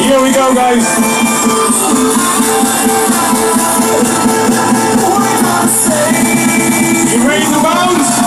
Here we go, guys. Jones.